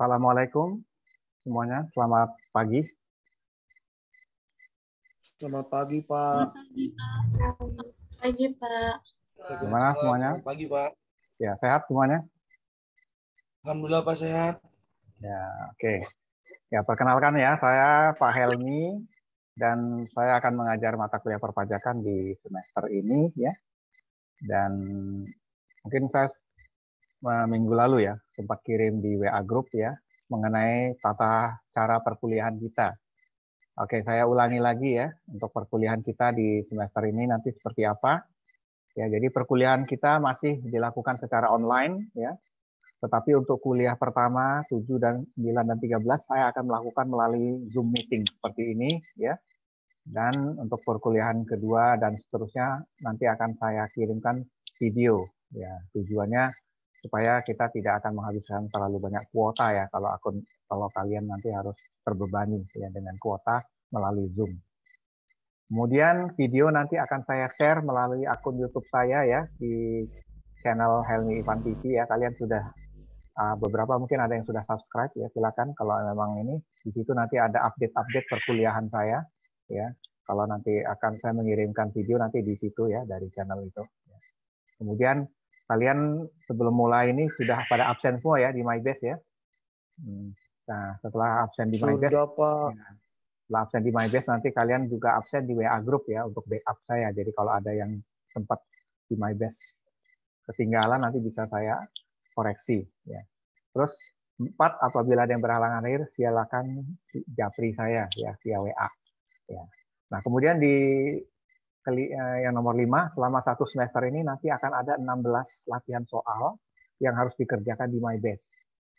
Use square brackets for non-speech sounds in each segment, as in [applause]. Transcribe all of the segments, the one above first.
Assalamualaikum semuanya, selamat pagi. Selamat pagi, Pak. Selamat pagi, Pak. Gimana semuanya? Selamat pagi, Pak. Ya, sehat semuanya? Alhamdulillah, Pak, sehat. Ya, oke. Ya, perkenalkan ya, saya Pak Helmi dan saya akan mengajar mata kuliah perpajakan di semester ini ya. Dan mungkin saya minggu lalu ya sempat kirim di WA group ya mengenai tata cara perkuliahan kita. Oke, saya ulangi lagi ya untuk perkuliahan kita di semester ini nanti seperti apa. Ya, jadi perkuliahan kita masih dilakukan secara online ya. Tetapi untuk kuliah pertama 7 dan 9 dan 13 saya akan melakukan melalui Zoom meeting seperti ini ya. Dan untuk perkuliahan kedua dan seterusnya nanti akan saya kirimkan video ya. Tujuannya supaya kita tidak akan menghabiskan terlalu banyak kuota ya kalau akun kalau kalian nanti harus terbebani ya dengan kuota melalui Zoom. Kemudian video nanti akan saya share melalui akun YouTube saya ya di channel Helmi Ivan TV ya. Kalian sudah uh, beberapa mungkin ada yang sudah subscribe ya. Silakan kalau memang ini di situ nanti ada update-update perkuliahan saya ya. Kalau nanti akan saya mengirimkan video nanti di situ ya dari channel itu. Ya. Kemudian kalian sebelum mulai ini sudah pada absen semua ya di MyBase ya. Hmm. Nah, setelah absen di MyBase, Sudah, Pak. Ya, setelah absen di MyBase nanti kalian juga absen di WA group ya untuk backup saya. Jadi kalau ada yang sempat di MyBase ketinggalan nanti bisa saya koreksi ya. Terus empat apabila ada yang berhalangan air silakan japri saya ya via WA ya. Nah, kemudian di yang nomor 5, selama satu semester ini nanti akan ada 16 latihan soal yang harus dikerjakan di MyBase.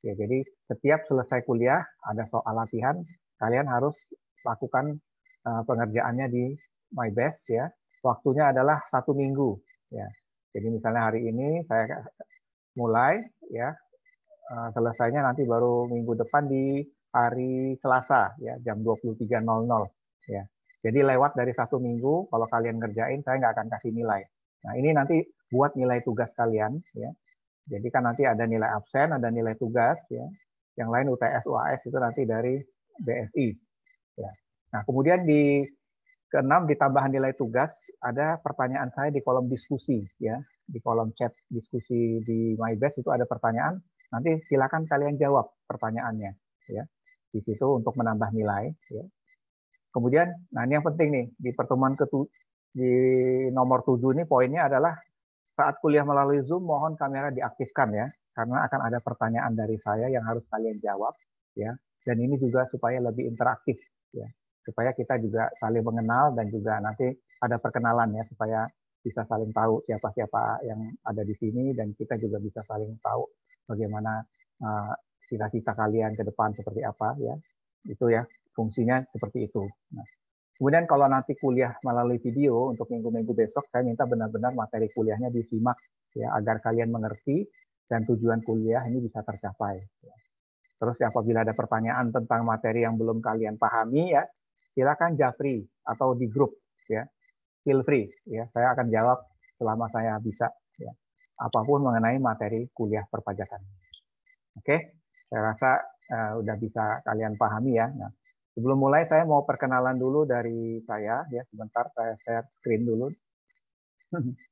Ya, jadi setiap selesai kuliah ada soal latihan, kalian harus lakukan uh, pengerjaannya di MyBase ya. Waktunya adalah satu minggu ya. Jadi misalnya hari ini saya mulai ya uh, selesainya nanti baru minggu depan di hari Selasa ya jam 23.00 ya. Jadi lewat dari satu minggu, kalau kalian ngerjain, saya nggak akan kasih nilai. Nah ini nanti buat nilai tugas kalian, ya. Jadi kan nanti ada nilai absen, ada nilai tugas, ya. Yang lain UTS, UAS itu nanti dari BSI. Ya. Nah kemudian di keenam ditambah nilai tugas, ada pertanyaan saya di kolom diskusi, ya. Di kolom chat diskusi di MyBest itu ada pertanyaan. Nanti silakan kalian jawab pertanyaannya, ya. Di situ untuk menambah nilai, ya Kemudian, nah ini yang penting nih di pertemuan ke di nomor 7 ini poinnya adalah saat kuliah melalui Zoom mohon kamera diaktifkan ya karena akan ada pertanyaan dari saya yang harus kalian jawab ya. Dan ini juga supaya lebih interaktif ya. Supaya kita juga saling mengenal dan juga nanti ada perkenalan ya supaya bisa saling tahu siapa-siapa yang ada di sini dan kita juga bisa saling tahu bagaimana uh, cita-cita kalian ke depan seperti apa ya. Itu ya fungsinya seperti itu. Nah, kemudian kalau nanti kuliah melalui video untuk minggu-minggu besok, saya minta benar-benar materi kuliahnya disimak ya agar kalian mengerti dan tujuan kuliah ini bisa tercapai. Ya. Terus ya, apabila ada pertanyaan tentang materi yang belum kalian pahami ya, silakan japri atau di grup ya. Feel free ya, saya akan jawab selama saya bisa ya. Apa pun mengenai materi kuliah perpajakan. Oke, saya rasa uh, udah bisa kalian pahami ya. Nah, sebelum mulai saya mau perkenalan dulu dari saya ya. Sebentar saya share screen dulu. [laughs]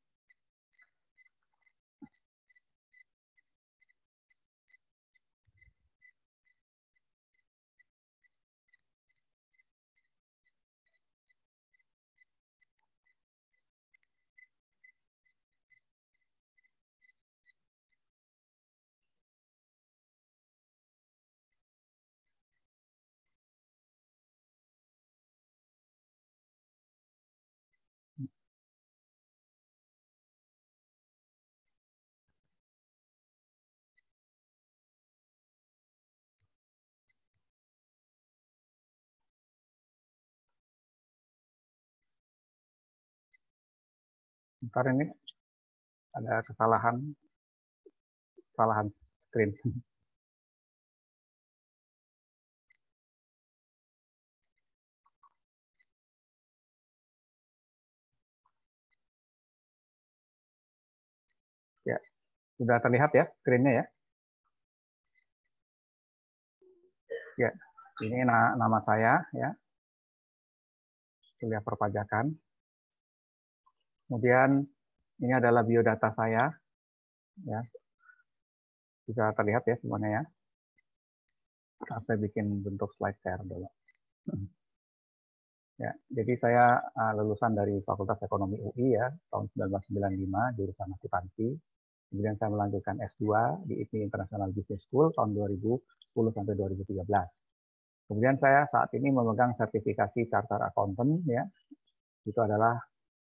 Ntar ini ada kesalahan kesalahan screen. Ya, sudah terlihat ya screen-nya ya. Ya, ini nama saya ya. Kuliah perpajakan. Kemudian ini adalah biodata saya. Ya. Bisa terlihat ya semuanya ya. Saya bikin bentuk slide share dulu. [clears throat] Ya, jadi saya uh, lulusan dari Fakultas Ekonomi UI ya tahun 1995 jurusan akuntansi. Kemudian saya melanjutkan S2 di IPI International Business School tahun 2010 sampai 2013. Kemudian saya saat ini memegang sertifikasi Charter Accountant ya. Itu adalah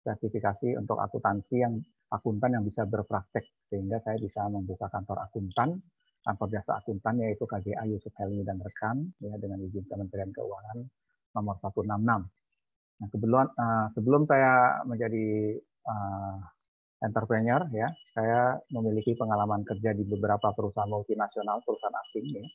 sertifikasi untuk akuntansi yang akuntan yang bisa berpraktek sehingga saya bisa membuka kantor akuntan, kantor jasa akuntan yaitu KGA Yusuf Helmi dan rekan ya dengan izin Kementerian Keuangan nomor 166 Nah, kebetulan uh, sebelum saya menjadi uh, entrepreneur ya, saya memiliki pengalaman kerja di beberapa perusahaan multinasional, perusahaan asing ya.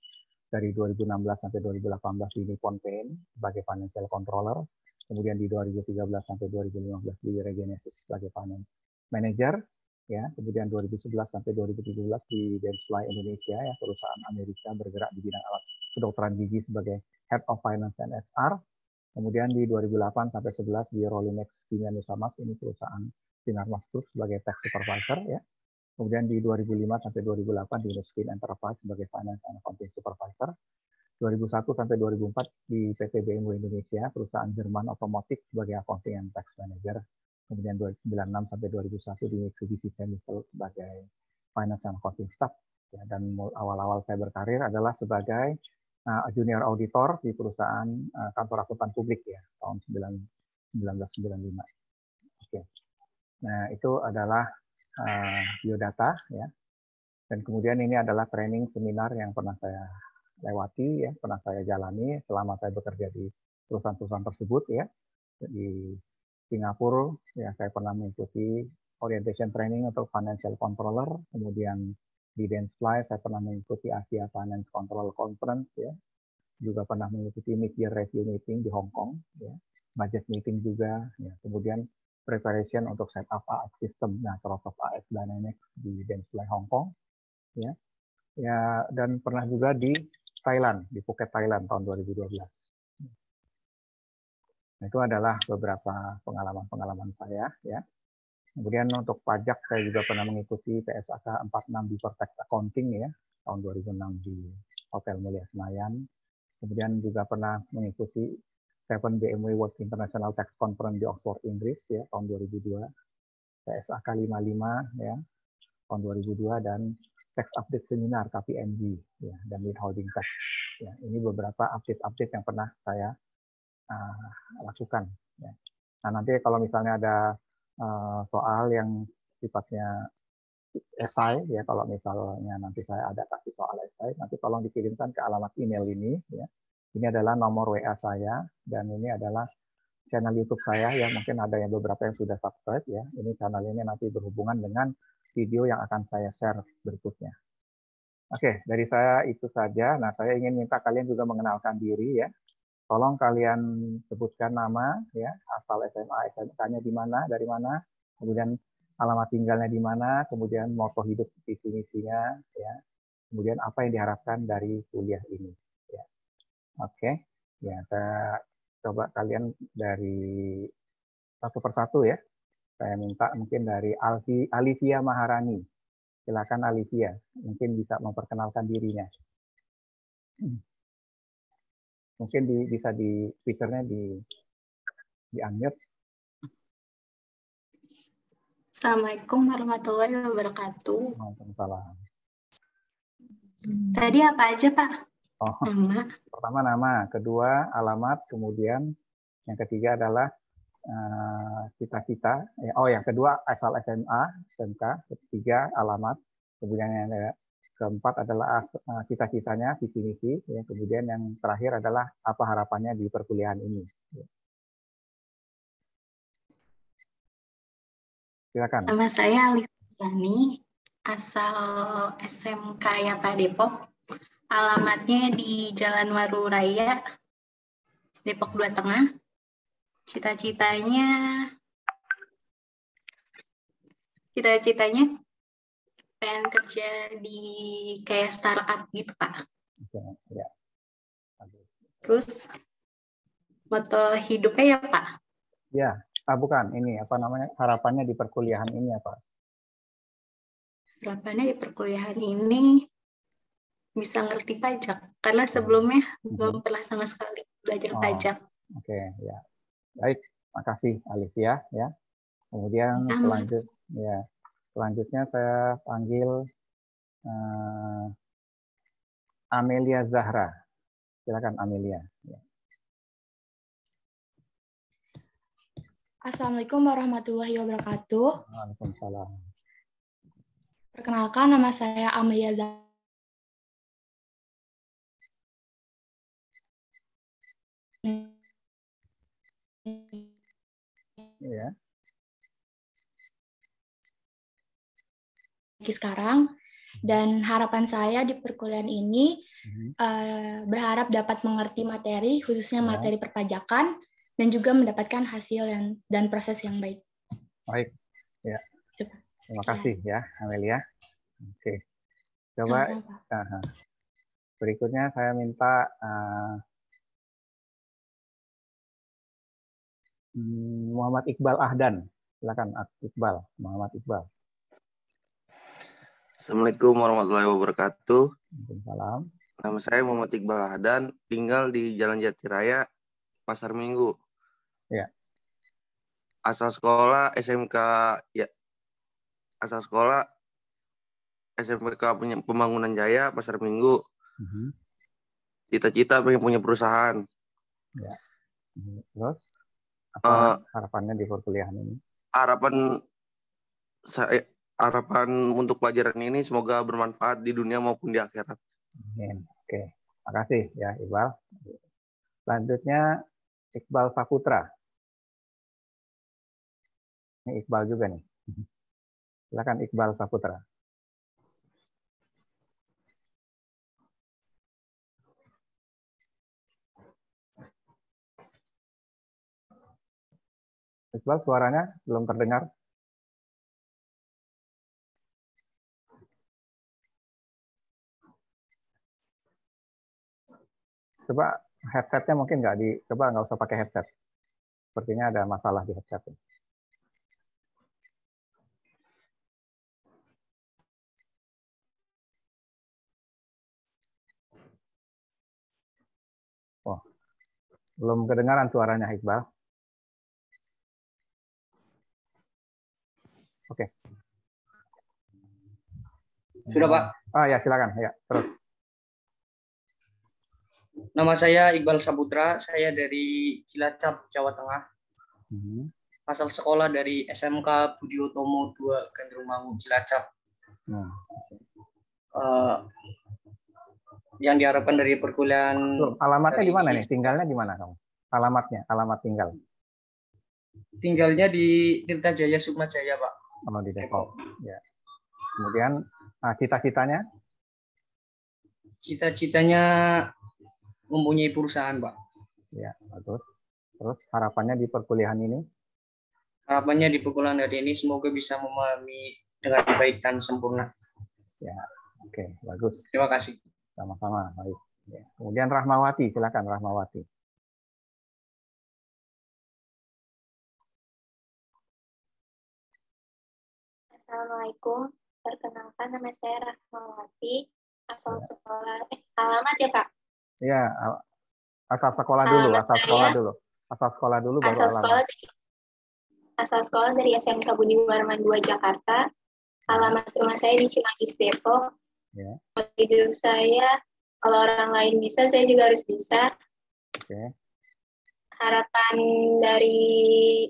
Dari 2016 sampai 2018 di Nippon Paint sebagai financial controller, kemudian di 2013 sampai 2015 di Regenesis sebagai finance manager, ya, kemudian 2011 sampai 2017 di Dentsply Indonesia ya, perusahaan Amerika bergerak di bidang alat kedokteran gigi sebagai Head of Finance and HR, Kemudian di 2008 sampai 11 di Rolinex Kimia Nusamas ini perusahaan Sinar Mas Group sebagai tax supervisor ya. Kemudian di 2005 sampai 2008 di Nuskin Enterprise sebagai finance and accounting supervisor. 2001 sampai 2004 di PT BMW Indonesia, perusahaan Jerman otomotif sebagai accounting and tax manager. Kemudian 2096 sampai 2001 di Mitsubishi Chemical sebagai finance and accounting staff. Ya, dan awal-awal saya berkarir adalah sebagai uh, junior auditor di perusahaan uh, kantor akuntan publik ya tahun 1995. Oke. Okay. Nah, itu adalah uh, biodata ya. Dan kemudian ini adalah training seminar yang pernah saya lewati ya, pernah saya jalani selama saya bekerja di perusahaan-perusahaan tersebut ya. Di Singapura ya saya pernah mengikuti orientation training untuk financial controller, kemudian di Densefly saya pernah mengikuti Asia Finance Control Conference ya. Juga pernah mengikuti mid-year review meeting di Hong Kong ya. Budget meeting juga ya. Kemudian preparation untuk setup AX system nah Microsoft AX Dynamics di Densefly Hong Kong ya. Ya dan pernah juga di Thailand di Phuket Thailand tahun 2012 nah, itu adalah beberapa pengalaman-pengalaman saya ya Kemudian untuk pajak saya juga pernah mengikuti PSAK 46 di Tax Accounting ya tahun 2006 di Hotel Mulia Senayan. Kemudian juga pernah mengikuti Seven BMW World International Tax Conference di Oxford Inggris ya tahun 2002. PSAK 55 ya tahun 2002 dan Tax Update Seminar KPMG ya dan Withholding Tax. Ya, ini beberapa update-update yang pernah saya uh, lakukan. Ya. Nah nanti kalau misalnya ada Eh, soal yang sifatnya esai ya kalau misalnya nanti saya ada kasih soal esai nanti tolong dikirimkan ke alamat email ini ya ini adalah nomor WA saya dan ini adalah channel YouTube saya ya mungkin ada yang beberapa yang sudah subscribe ya ini channel ini nanti berhubungan dengan video yang akan saya share berikutnya. Oke dari saya itu saja. Nah saya ingin minta kalian juga mengenalkan diri ya. Tolong kalian sebutkan nama ya asal SMA SMK-nya di mana dari mana kemudian alamat tinggalnya di mana kemudian moto hidup visi misinya ya. Kemudian apa yang diharapkan dari kuliah ini ya. Oke ya saya coba kalian dari satu persatu ya saya minta mungkin dari Alfi Alivia Maharani silakan Alivia mungkin bisa memperkenalkan dirinya mungkin di, bisa di speakernya di di unmute. Assalamualaikum warahmatullahi wabarakatuh. Waalaikumsalam. Tadi apa aja Pak? Oh, nama. Pertama nama, kedua alamat, kemudian yang ketiga adalah cita-cita. Uh, oh, yang kedua asal SMA, SMK. Ketiga alamat, kemudian yang keempat adalah eh, cita-citanya, visi misi, ya. kemudian yang terakhir adalah apa harapannya di perkuliahan ini. Ya. Silakan. Nama saya Alif asal SMK ya Pak Depok. Alamatnya di Jalan Waru Raya, Depok Dua Tengah. Cita-citanya cita-citanya pengen kerja di kayak startup gitu pak. Ya. Terus moto hidupnya ya Pak? Ya, ah, bukan ini apa namanya harapannya di perkuliahan ini apa? Harapannya di perkuliahan ini bisa ngerti pajak karena sebelumnya belum pernah sama sekali belajar Oh. pajak. Oke, ya. Baik, makasih Alivia ya. Kemudian Sama. selanjut ya. Selanjutnya saya panggil eh, Amelia Zahra. Silakan Amelia. Ya. Assalamualaikum warahmatullahi wabarakatuh. Waalaikumsalam. Perkenalkan nama saya Amelia Zahra. Ya. sekarang dan harapan saya di perkuliahan ini Mhm. eh, berharap dapat mengerti materi khususnya Ya. materi perpajakan dan juga mendapatkan hasil yang dan proses yang baik. Baik. Ya. Coba. Terima kasih ya Amelia. Oke. Coba. Berikutnya saya minta eh, Muhammad Iqbal Ahdan. Silakan Ak- Iqbal, Muhammad Iqbal. Assalamualaikum warahmatullahi wabarakatuh. Waalaikumsalam. Nama saya Muhammad Iqbal Hadan, tinggal di Jalan Jati Raya, Pasar Minggu. Ya. Asal sekolah SMK ya asal sekolah SMK punya Pembangunan Jaya Pasar Minggu. Mhm. Cita-cita pengen punya perusahaan. Terus apa Eh, harapannya di perkuliahan ini? Harapan saya harapan untuk pelajaran ini semoga bermanfaat di dunia maupun di akhirat. Amin. Oke, makasih ya Iqbal. Selanjutnya Iqbal Saputra. Ini Iqbal juga nih. Silakan Iqbal Saputra. Iqbal suaranya belum terdengar. Coba headsetnya mungkin nggak di, coba nggak usah pakai headset. Sepertinya ada masalah di headset. Oh, belum kedengaran suaranya Iqbal. Oke. Sudah Pak, Ah ya silakan ya terus. nama saya Iqbal Saputra, saya dari Cilacap, Jawa Tengah. Mhm. Asal sekolah dari SMK Budi Utomo 2 Gandrumangu, Cilacap. Nah, Eh, yang diharapkan dari perkuliahan Loh, alamatnya di mana nih? Tinggalnya di mana kamu? Alamatnya, alamat tinggal. tinggalnya di Tirta Jaya Sukma Jaya, Pak. Kalau di Depok. Ya. Kemudian ah, cita-citanya Cita-citanya mempunyai perusahaan, Pak. ya bagus. Terus harapannya di perkuliahan ini Harapannya di perkuliahan hari ini semoga bisa memahami dengan baik dan sempurna. oke bagus Terima kasih. sama-sama baik. Ya. Kemudian Rahmawati silakan Rahmawati. Assalamualaikum. Perkenalkan nama saya Rahmawati, asal sekolah eh alamat ya Pak. Ya al- asal sekolah dulu, Alamat asal saya- sekolah dulu, asal sekolah dulu baru Asal alamat. sekolah dari asal sekolah dari SMK Budi Warman 2 Jakarta. Alamat rumah saya di Cimanggis Depok. Ya. Hidup saya kalau orang lain bisa, saya juga harus bisa. Oke. Harapan dari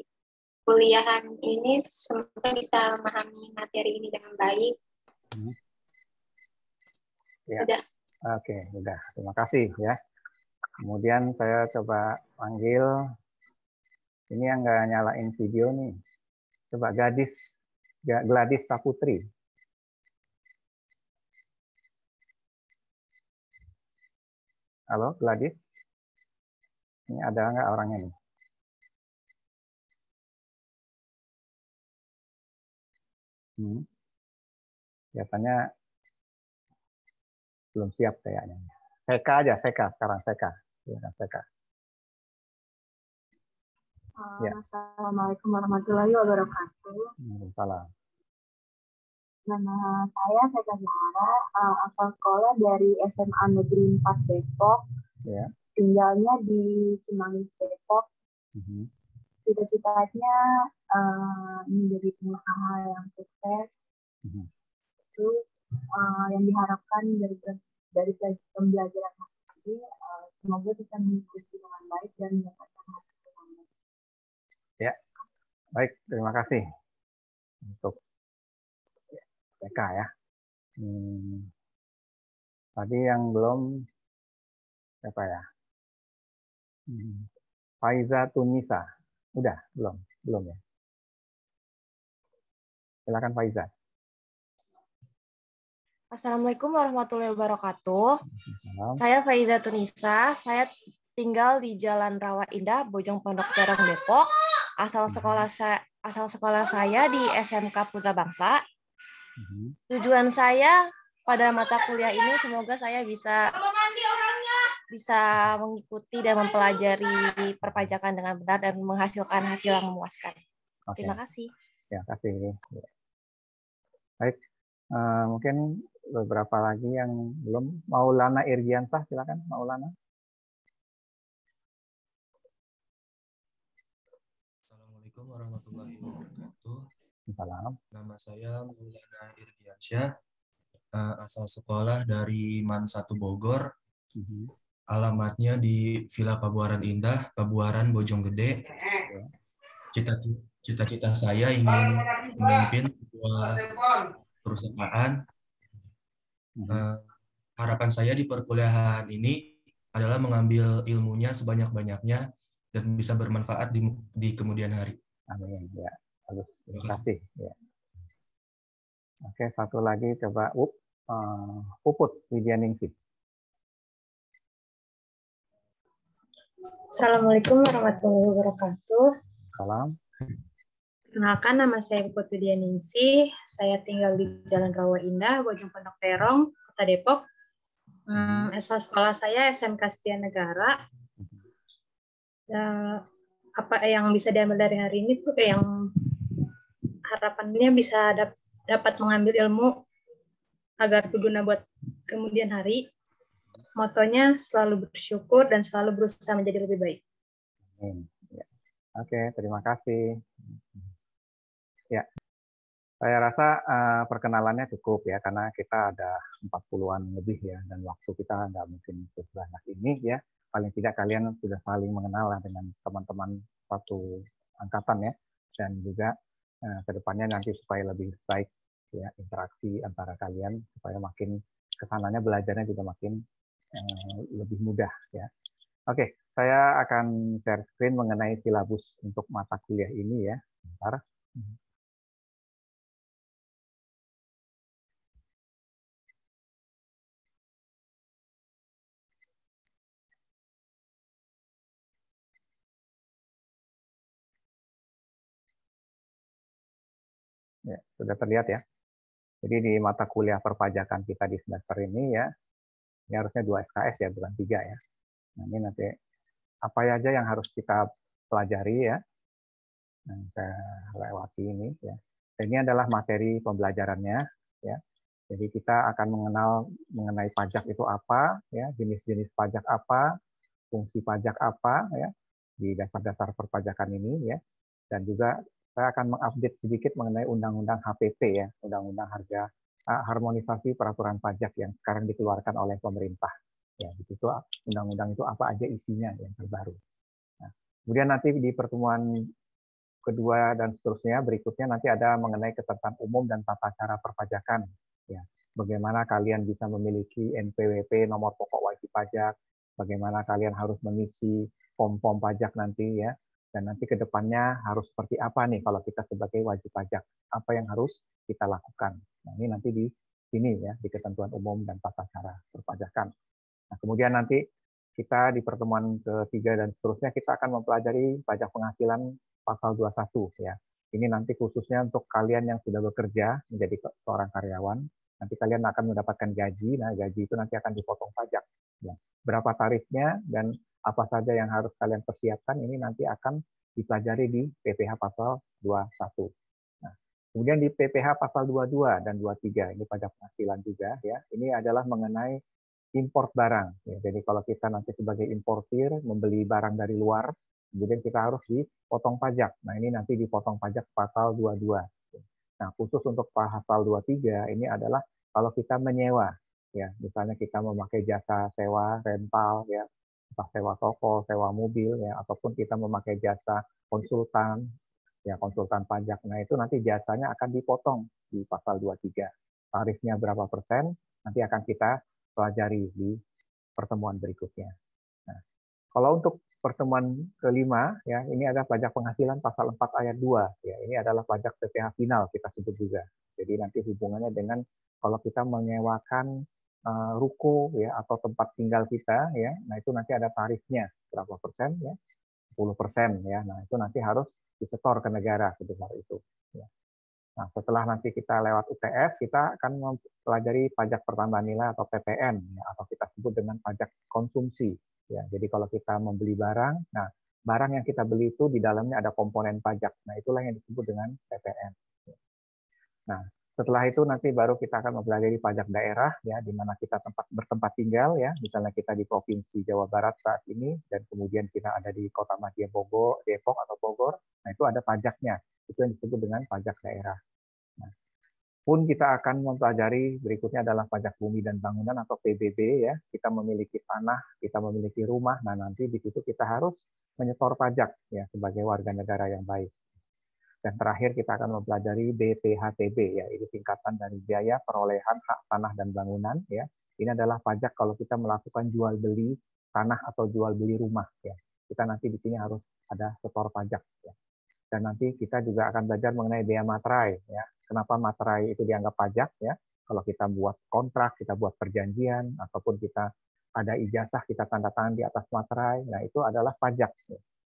kuliahan ini semoga bisa memahami materi ini dengan baik. Ya. Udah. Oke, udah. Terima kasih ya. Kemudian saya coba panggil ini yang nggak nyalain video nih. Coba gadis Ga- Gladys Saputri. Halo, Gladys. Ini ada nggak orangnya nih? Hmm. Kelihatannya belum siap kayaknya. Seka aja, Seka sekarang Seka. Silakan TK. Uh, Ya. Assalamualaikum warahmatullahi wabarakatuh. Waalaikumsalam. Nama saya Teka Zahara, uh, asal sekolah dari SMA Negeri 4 Depok. Ya. Tinggalnya di Cimanggis Depok. Mhm. Cita-citanya uh, menjadi pengusaha yang sukses. Mhm. Terus uh, yang diharapkan dari dari pembelajaran ini uh, semoga bisa mengikuti dengan baik dan mendapatkan hasil yang baik. Ya, baik. Terima kasih untuk TK ya. Hmm. Tadi yang belum siapa ya? Hmm. Faiza Tunisa. Udah, belum? Belum ya? Silakan Faiza. Assalamualaikum warahmatullahi wabarakatuh. Saya Faiza Tunisa. Saya tinggal di Jalan Rawa Indah, Bojong Pondok Terong, Depok. Asal sekolah saya asal sekolah saya di SMK Putra Bangsa. Mhm. Tujuan saya pada mata kuliah ini semoga saya bisa bisa mengikuti dan mempelajari perpajakan dengan benar dan menghasilkan hasil yang memuaskan. Oke. Terima kasih. Ya, kasih. Ya. Baik, Eh, mungkin beberapa lagi yang belum. Maulana Irgiansah, silakan Maulana. Assalamualaikum warahmatullahi wabarakatuh. Salam. Nama saya Maulana Irdiansyah, eh, asal sekolah dari Man 1 Bogor. Mhm. Alamatnya di Villa Pabuaran Indah, Pabuaran Bojonggede. Cita- Cita-cita saya ingin memimpin sebuah perusahaan. Eh, harapan saya di perkuliahan ini adalah mengambil ilmunya sebanyak-banyaknya dan bisa bermanfaat di, di kemudian hari. Amin. Ya, bagus. Terima kasih. Ya. Oke, satu lagi coba Up, eh, Puput Widyaningsih. Assalamualaikum warahmatullahi wabarakatuh. Salam. Perkenalkan nama saya Putri Dianingsih. Saya tinggal di Jalan Rawa Indah, Bojong Pondok Terong, Kota Depok. Hmm, asal sekolah saya SMK Setia Negara. Eh, apa yang bisa diambil dari hari ini tuh yang harapannya bisa dap- dapat mengambil ilmu agar berguna buat kemudian hari. Motonya selalu bersyukur dan selalu berusaha menjadi lebih baik. Ya. Oke, terima kasih. Ya, saya rasa eh, perkenalannya cukup ya, karena kita ada 40-an lebih ya, dan waktu kita nggak mungkin sebanyak ini ya. Paling tidak kalian sudah saling mengenal dengan teman-teman satu angkatan ya, dan juga eh, ke depannya nanti supaya lebih baik ya interaksi antara kalian supaya makin ke sananya belajarnya juga makin lebih mudah ya. Oke, saya akan share screen mengenai silabus untuk mata kuliah ini ya. Bentar. Ya, sudah terlihat ya. Jadi di mata kuliah perpajakan kita di semester ini ya, ini harusnya dua SKS ya, bukan tiga ya. Nah, ini nanti apa aja yang harus kita pelajari ya. Nah, saya lewati ini ya. Ini adalah materi pembelajarannya ya. Jadi kita akan mengenal mengenai pajak itu apa ya, jenis-jenis pajak apa, fungsi pajak apa ya di dasar-dasar perpajakan ini ya. Dan juga saya akan mengupdate sedikit mengenai undang-undang HPP ya, undang-undang harga harmonisasi peraturan pajak yang sekarang dikeluarkan oleh pemerintah. Ya, di situ undang-undang itu apa aja isinya yang terbaru. Nah, kemudian nanti di pertemuan kedua dan seterusnya berikutnya nanti ada mengenai ketentuan umum dan tata cara perpajakan. Ya, bagaimana kalian bisa memiliki NPWP nomor pokok wajib pajak, bagaimana kalian harus mengisi form-form pajak nanti ya, dan nanti ke depannya harus seperti apa nih kalau kita sebagai wajib pajak, apa yang harus kita lakukan. Nah, ini nanti di sini ya, di ketentuan umum dan tata cara perpajakan. Nah, kemudian nanti kita di pertemuan ketiga dan seterusnya kita akan mempelajari pajak penghasilan pasal 21 ya. Ini nanti khususnya untuk kalian yang sudah bekerja menjadi seorang karyawan, nanti kalian akan mendapatkan gaji. Nah, gaji itu nanti akan dipotong pajak. Ya. Berapa tarifnya dan apa saja yang harus kalian persiapkan ini nanti akan dipelajari di PPH pasal 21. Nah, kemudian di PPH pasal 22 dan 23 ini pajak penghasilan juga ya. Ini adalah mengenai import barang. Ya, jadi kalau kita nanti sebagai importir membeli barang dari luar, kemudian kita harus dipotong pajak. Nah, ini nanti dipotong pajak pasal 22. Nah, khusus untuk pasal 23 ini adalah kalau kita menyewa ya, misalnya kita memakai jasa sewa, rental ya, entah sewa toko, sewa mobil ya, ataupun kita memakai jasa konsultan ya, konsultan pajak. Nah, itu nanti jasanya akan dipotong di pasal 23. Tarifnya berapa persen nanti akan kita pelajari di pertemuan berikutnya. Nah, kalau untuk pertemuan kelima ya ini ada pajak penghasilan pasal 4 ayat 2 ya ini adalah pajak PPh final kita sebut juga. Jadi nanti hubungannya dengan kalau kita menyewakan uh, ruko ya atau tempat tinggal kita ya nah itu nanti ada tarifnya berapa persen ya 10 persen ya nah itu nanti harus disetor ke negara sebesar itu ya. Nah, setelah nanti kita lewat UTS, kita akan mempelajari pajak pertambahan nilai atau PPN, ya, atau kita sebut dengan pajak konsumsi. Ya, jadi kalau kita membeli barang, nah barang yang kita beli itu di dalamnya ada komponen pajak. Nah, itulah yang disebut dengan PPN. Nah, setelah itu nanti baru kita akan mempelajari pajak daerah ya di mana kita tempat bertempat tinggal ya misalnya kita di provinsi Jawa Barat saat ini dan kemudian kita ada di kota Madya Bogor Depok atau Bogor nah itu ada pajaknya itu yang disebut dengan pajak daerah pun kita akan mempelajari berikutnya adalah pajak bumi dan bangunan atau PBB ya. Kita memiliki tanah, kita memiliki rumah. Nah, nanti di situ kita harus menyetor pajak ya sebagai warga negara yang baik. Dan terakhir kita akan mempelajari BPHTB ya, ini tingkatan dari biaya perolehan hak tanah dan bangunan ya. Ini adalah pajak kalau kita melakukan jual beli tanah atau jual beli rumah ya. Kita nanti di sini harus ada setor pajak ya. Dan nanti kita juga akan belajar mengenai biaya materai ya Kenapa materai itu dianggap pajak ya? Kalau kita buat kontrak, kita buat perjanjian, ataupun kita ada ijazah kita tanda tangan di atas materai, nah itu adalah pajak.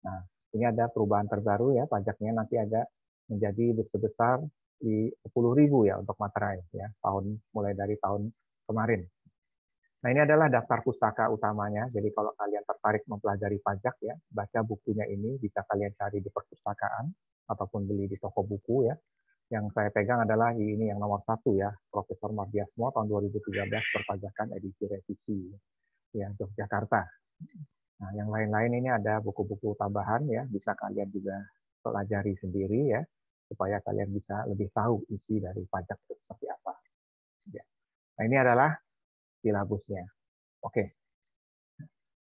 Nah, ini ada perubahan terbaru ya, pajaknya nanti ada menjadi sebesar di 10.000 ya untuk materai ya, tahun mulai dari tahun kemarin. Nah, ini adalah daftar pustaka utamanya. Jadi kalau kalian tertarik mempelajari pajak ya, baca bukunya ini bisa kalian cari di perpustakaan ataupun beli di toko buku ya yang saya pegang adalah ini yang nomor satu ya, Profesor Mardiasmo tahun 2013 perpajakan edisi revisi ya Yogyakarta. Nah, yang lain-lain ini ada buku-buku tambahan ya, bisa kalian juga pelajari sendiri ya, supaya kalian bisa lebih tahu isi dari pajak itu seperti apa. Ya. Nah, ini adalah silabusnya. Oke.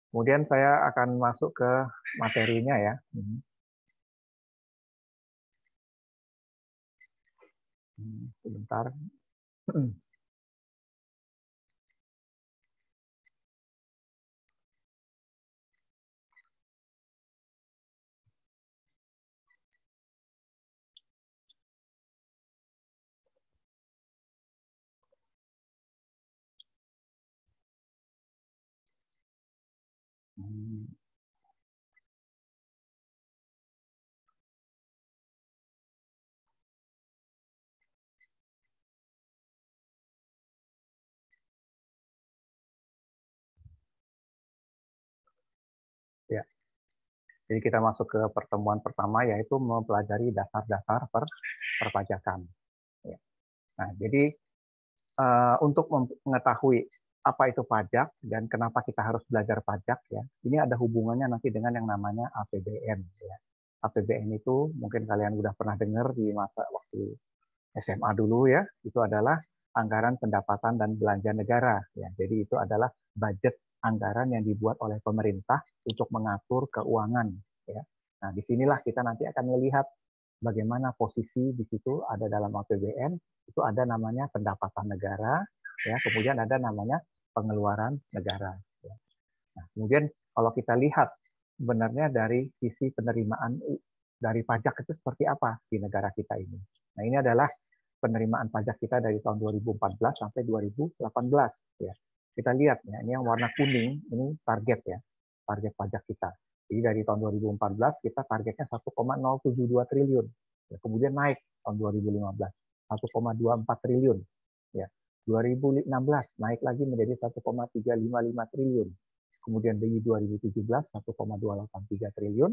Kemudian saya akan masuk ke materinya ya. Hmm. Hmm, sebentar. [clears throat] Hmm. Ya. Jadi kita masuk ke pertemuan pertama yaitu mempelajari dasar-dasar per perpajakan. Ya. Nah, jadi uh, untuk mengetahui apa itu pajak dan kenapa kita harus belajar pajak ya, ini ada hubungannya nanti dengan yang namanya APBN. Ya. APBN itu mungkin kalian sudah pernah dengar di masa waktu SMA dulu ya, itu adalah anggaran pendapatan dan belanja negara. Ya. Jadi itu adalah budget anggaran yang dibuat oleh pemerintah untuk mengatur keuangan. Ya. Nah, di sinilah kita nanti akan melihat bagaimana posisi di situ ada dalam APBN, itu ada namanya pendapatan negara, ya, kemudian ada namanya pengeluaran negara. Ya. Nah, kemudian kalau kita lihat sebenarnya dari sisi penerimaan dari pajak itu seperti apa di negara kita ini. Nah, ini adalah penerimaan pajak kita dari tahun 2014 sampai 2018 ya kita lihat ya, ini yang warna kuning ini target ya, target pajak kita. Jadi dari tahun 2014 kita targetnya 1,072 triliun. Ya, kemudian naik tahun 2015 1,24 triliun. Ya, 2016 naik lagi menjadi 1,355 triliun. kemudian di 2017 1,283 triliun,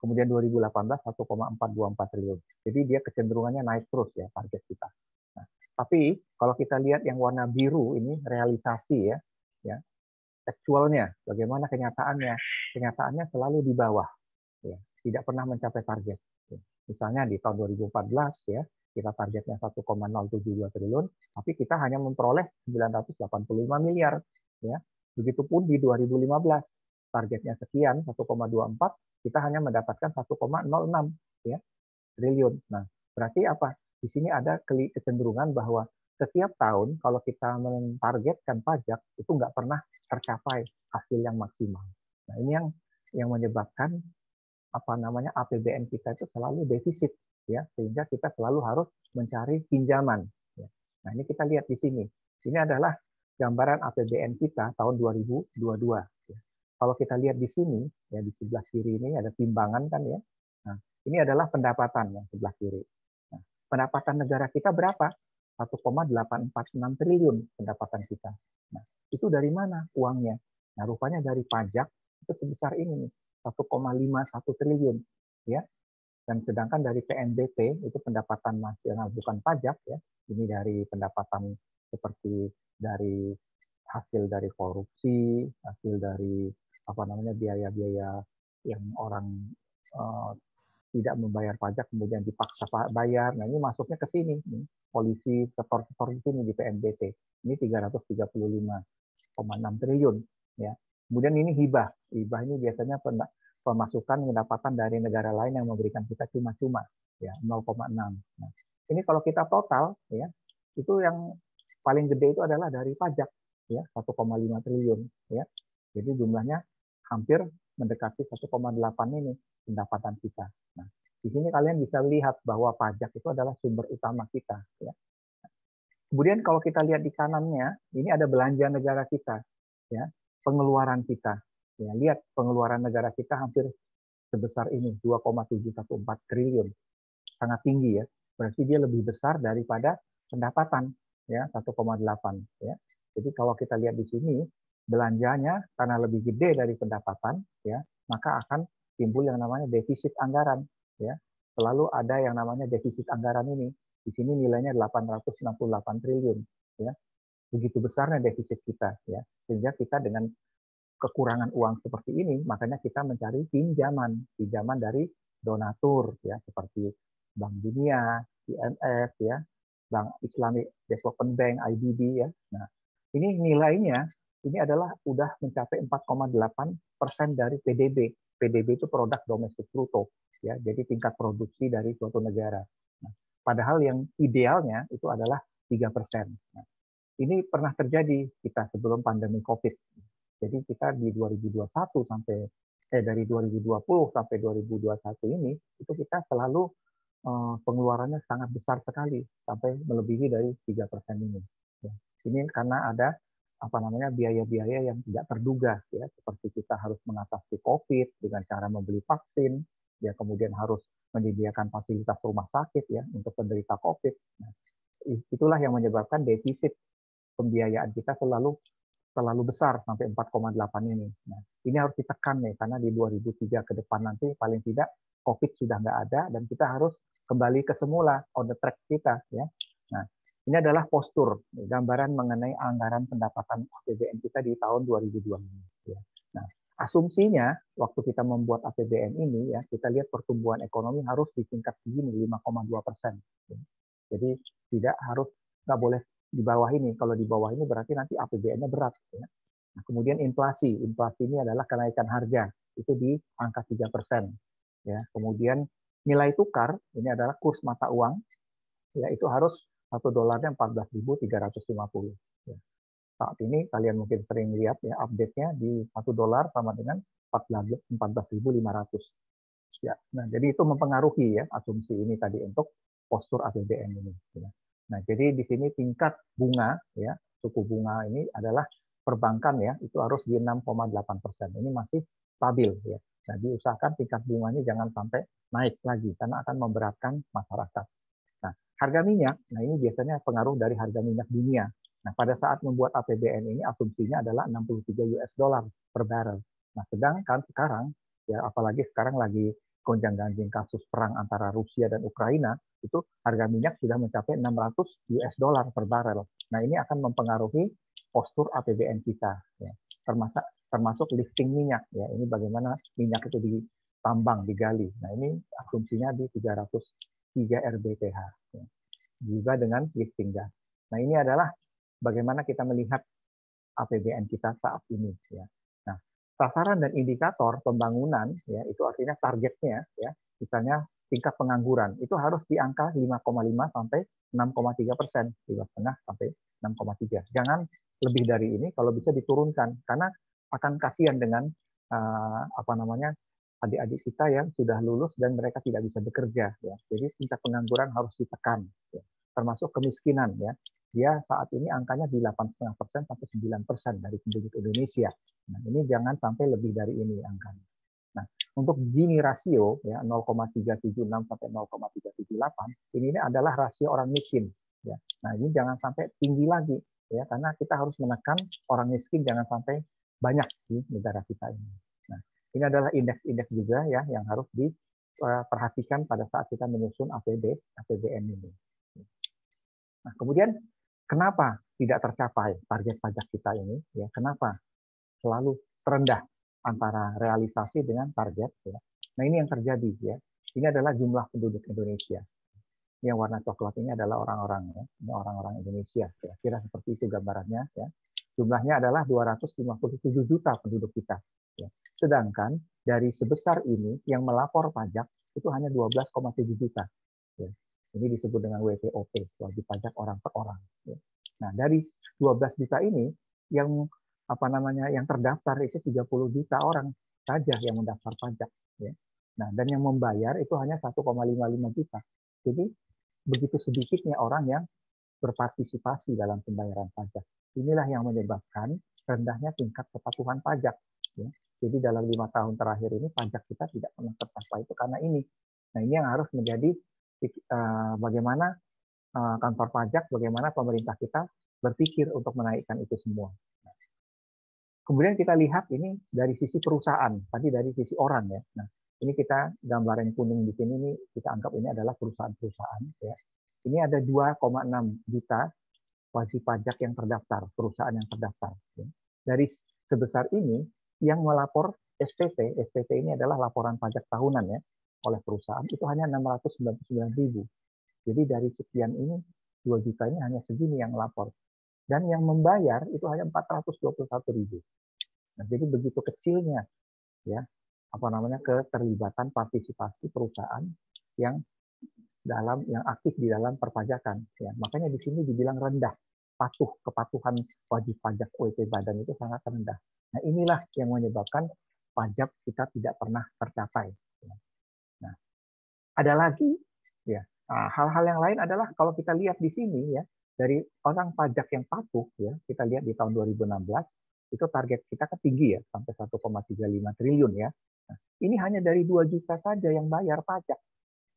kemudian 2018 1,424 triliun. Jadi dia kecenderungannya naik terus ya target kita. Nah, tapi kalau kita lihat yang warna biru ini realisasi ya, ya aktualnya, bagaimana kenyataannya? Kenyataannya selalu di bawah, ya, tidak pernah mencapai target. Ya. Misalnya di tahun 2014 ya, kita targetnya 1,072 triliun, tapi kita hanya memperoleh 985 miliar. Ya. Begitupun di 2015, targetnya sekian 1,24, kita hanya mendapatkan 1,06 ya triliun. Nah, berarti apa? Di sini ada kecenderungan bahwa setiap tahun kalau kita mentargetkan pajak itu nggak pernah tercapai hasil yang maksimal. Nah, ini yang yang menyebabkan apa namanya APBN kita itu selalu defisit ya sehingga kita selalu harus mencari pinjaman ya. nah ini kita lihat di sini. Ini adalah gambaran APBN kita tahun 2022 ya. kalau kita lihat di sini ya di sebelah kiri ini ada timbangan kan ya. Nah ini adalah pendapatan yang sebelah kiri. Nah, pendapatan negara kita berapa? 1,846 triliun pendapatan kita. Nah itu dari mana uangnya? Nah rupanya dari pajak itu sebesar ini nih 1,51 triliun ya dan sedangkan dari PNBP itu pendapatan nasional bukan pajak ya. Ini dari pendapatan seperti dari hasil dari korupsi hasil dari apa namanya biaya-biaya yang orang uh, tidak membayar pajak kemudian dipaksa bayar. Nah ini masuknya ke sini nih, polisi setor-setor di sini di PNBP ini 335,6 triliun ya. Kemudian ini hibah. Hibah ini biasanya pemasukan pendapatan dari negara lain yang memberikan kita cuma-cuma ya 0,6. Nah, ini kalau kita total ya itu yang paling gede itu adalah dari pajak ya 1,5 triliun ya. Jadi jumlahnya hampir mendekati 1,8 ini pendapatan kita. Nah, di sini kalian bisa lihat bahwa pajak itu adalah sumber utama kita ya. Kemudian kalau kita lihat di kanannya, ini ada belanja negara kita ya, pengeluaran kita. Ya, lihat pengeluaran negara kita hampir sebesar ini 2,714 triliun. Sangat tinggi ya. Berarti dia lebih besar daripada pendapatan ya 1,8 ya. Jadi kalau kita lihat di sini belanjanya karena lebih gede dari pendapatan ya, maka akan timbul yang namanya defisit anggaran ya. Selalu ada yang namanya defisit anggaran ini. Di sini nilainya 868 triliun ya. Begitu besarnya defisit kita ya. Sehingga kita dengan kekurangan uang seperti ini, makanya kita mencari pinjaman, pinjaman dari donatur ya seperti Bank Dunia, IMF ya, Bank Islamic Development Bank IDB ya. Nah, ini nilainya ini adalah sudah mencapai 4,8 persen dari PDB. PDB itu produk domestik bruto ya, jadi tingkat produksi dari suatu negara. Nah, padahal yang idealnya itu adalah 3 persen. Nah, ini pernah terjadi kita sebelum pandemi COVID. Jadi kita di 2021 sampai eh dari 2020 sampai 2021 ini itu kita selalu eh, pengeluarannya sangat besar sekali sampai melebihi dari tiga persen ini. Ya. Ini karena ada apa namanya biaya-biaya yang tidak terduga ya seperti kita harus mengatasi COVID dengan cara membeli vaksin ya kemudian harus menyediakan fasilitas rumah sakit ya untuk penderita COVID. Nah, itulah yang menyebabkan defisit pembiayaan kita selalu terlalu besar sampai 4,8 ini. Nah, ini harus ditekan nih karena di 2003 ke depan nanti paling tidak COVID sudah nggak ada dan kita harus kembali ke semula on the track kita ya. Nah, ini adalah postur gambaran mengenai anggaran pendapatan APBN kita di tahun 2002 ini. Ya. Nah, asumsinya waktu kita membuat APBN ini ya kita lihat pertumbuhan ekonomi harus di tingkat segini 5,2 persen. Jadi tidak harus nggak boleh di bawah ini. Kalau di bawah ini berarti nanti APBN-nya berat. Ya. Nah, kemudian inflasi. Inflasi ini adalah kenaikan harga. Itu di angka 3 persen. Ya. Kemudian nilai tukar, ini adalah kurs mata uang, ya itu harus satu dolarnya 14.350. Ya. Saat ini kalian mungkin sering lihat ya update-nya di satu dolar sama dengan 14.500. Ya, nah jadi itu mempengaruhi ya asumsi ini tadi untuk postur APBN ini. Ya. Nah, jadi di sini tingkat bunga ya, suku bunga ini adalah perbankan ya, itu harus di 6,8 persen. Ini masih stabil ya. Nah, diusahakan tingkat bunganya jangan sampai naik lagi karena akan memberatkan masyarakat. Nah, harga minyak, nah ini biasanya pengaruh dari harga minyak dunia. Nah, pada saat membuat APBN ini asumsinya adalah 63 US dollar per barrel. Nah, sedangkan sekarang ya apalagi sekarang lagi gonjang-ganjing kasus perang antara Rusia dan Ukraina, itu harga minyak sudah mencapai 600 US dollar per barrel. Nah, ini akan mempengaruhi postur APBN kita ya. Termasuk termasuk lifting minyak ya. Ini bagaimana minyak itu ditambang, digali. Nah, ini asumsinya di 303 RBTH ya. Juga dengan lifting gas. Nah, ini adalah bagaimana kita melihat APBN kita saat ini ya sasaran dan indikator pembangunan ya itu artinya targetnya ya misalnya tingkat pengangguran itu harus di angka 5,5 sampai 6,3 persen, lima setengah sampai 6,3. Jangan lebih dari ini kalau bisa diturunkan karena akan kasihan dengan uh, apa namanya adik-adik kita yang sudah lulus dan mereka tidak bisa bekerja ya. Jadi tingkat pengangguran harus ditekan ya. termasuk kemiskinan ya dia saat ini angkanya di 8,5 persen sampai 9 persen dari penduduk Indonesia. Nah, ini jangan sampai lebih dari ini angkanya. Nah, untuk Gini rasio ya 0,376 sampai 0,378 ini, ini adalah rasio orang miskin ya. Nah, ini jangan sampai tinggi lagi ya karena kita harus menekan orang miskin jangan sampai banyak di negara kita ini. Nah, ini adalah indeks-indeks juga ya yang harus diperhatikan pada saat kita menyusun APD, APBN ini. Nah, kemudian Kenapa tidak tercapai target pajak kita ini? Ya, kenapa selalu terendah antara realisasi dengan target? Ya. Nah ini yang terjadi ya. Ini adalah jumlah penduduk Indonesia. Yang warna coklat ini adalah orang-orang ya, orang-orang Indonesia. Kira-kira seperti itu gambarannya ya. Jumlahnya adalah 257 juta penduduk kita. Ya. Sedangkan dari sebesar ini yang melapor pajak itu hanya 12,7 juta. Ya. Ini disebut dengan WPOP, wajib pajak orang per orang. Nah, dari 12 juta ini yang apa namanya yang terdaftar itu 30 juta orang saja yang mendaftar pajak ya. Nah, dan yang membayar itu hanya 1,55 juta. Jadi begitu sedikitnya orang yang berpartisipasi dalam pembayaran pajak. Inilah yang menyebabkan rendahnya tingkat kepatuhan pajak. Ya. Jadi dalam lima tahun terakhir ini pajak kita tidak pernah tercapai itu karena ini. Nah ini yang harus menjadi Eh, bagaimana eh, kantor pajak, bagaimana pemerintah kita berpikir untuk menaikkan itu semua. Kemudian kita lihat ini dari sisi perusahaan, tadi dari sisi orang ya. Nah, ini kita gambar yang kuning di sini ini kita anggap ini adalah perusahaan-perusahaan ya. Ini ada 2,6 juta wajib pajak yang terdaftar, perusahaan yang terdaftar. Ya. Dari sebesar ini yang melapor SPT, SPT ini adalah laporan pajak tahunan ya oleh perusahaan itu hanya 699 ribu. Jadi dari sekian ini 2 juta ini hanya segini yang lapor. Dan yang membayar itu hanya 421 ribu. Nah, jadi begitu kecilnya ya apa namanya keterlibatan partisipasi perusahaan yang dalam yang aktif di dalam perpajakan ya makanya di sini dibilang rendah patuh kepatuhan wajib pajak OEP badan itu sangat rendah nah inilah yang menyebabkan pajak kita tidak pernah tercapai ada lagi ya nah, hal-hal yang lain adalah kalau kita lihat di sini ya dari orang pajak yang patuh ya kita lihat di tahun 2016 itu target kita kan tinggi ya sampai 1,35 triliun ya. Nah, ini hanya dari 2 juta saja yang bayar pajak.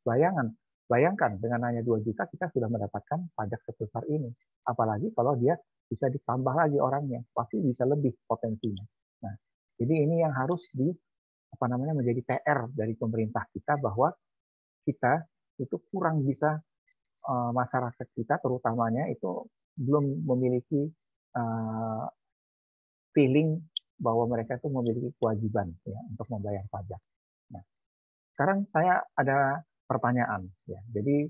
Bayangan bayangkan dengan hanya 2 juta kita sudah mendapatkan pajak sebesar ini. Apalagi kalau dia bisa ditambah lagi orangnya pasti bisa lebih potensinya. Nah jadi ini yang harus di apa namanya menjadi PR dari pemerintah kita bahwa kita itu kurang bisa uh, masyarakat kita terutamanya itu belum memiliki uh, feeling bahwa mereka itu memiliki kewajiban ya untuk membayar pajak. Nah, sekarang saya ada pertanyaan ya. Jadi